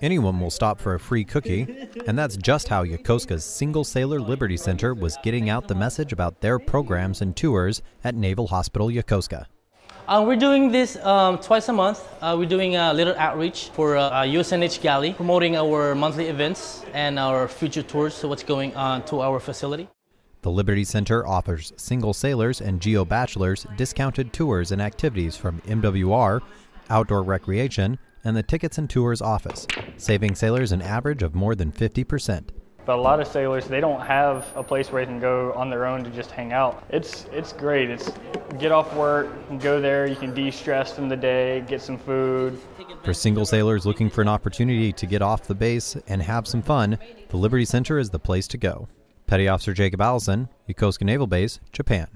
Anyone will stop for a free cookie, and that's just how Yokosuka's Single Sailor Liberty Center was getting out the message about their programs and tours at Naval Hospital Yokosuka. Uh, we're doing this um, twice a month. Uh, we're doing a little outreach for uh, USNH Galley, promoting our monthly events and our future tours, so what's going on to our facility. The Liberty Center offers single sailors and geo bachelors discounted tours and activities from MWR, outdoor recreation, and the Tickets and Tours office, saving sailors an average of more than 50%. But a lot of sailors, they don't have a place where they can go on their own to just hang out. It's it's great. It's get off work, go there, you can de-stress from the day, get some food. For single sailors looking for an opportunity to get off the base and have some fun, the Liberty Center is the place to go. Petty Officer Jacob Allison, Yokosuka Naval Base, Japan.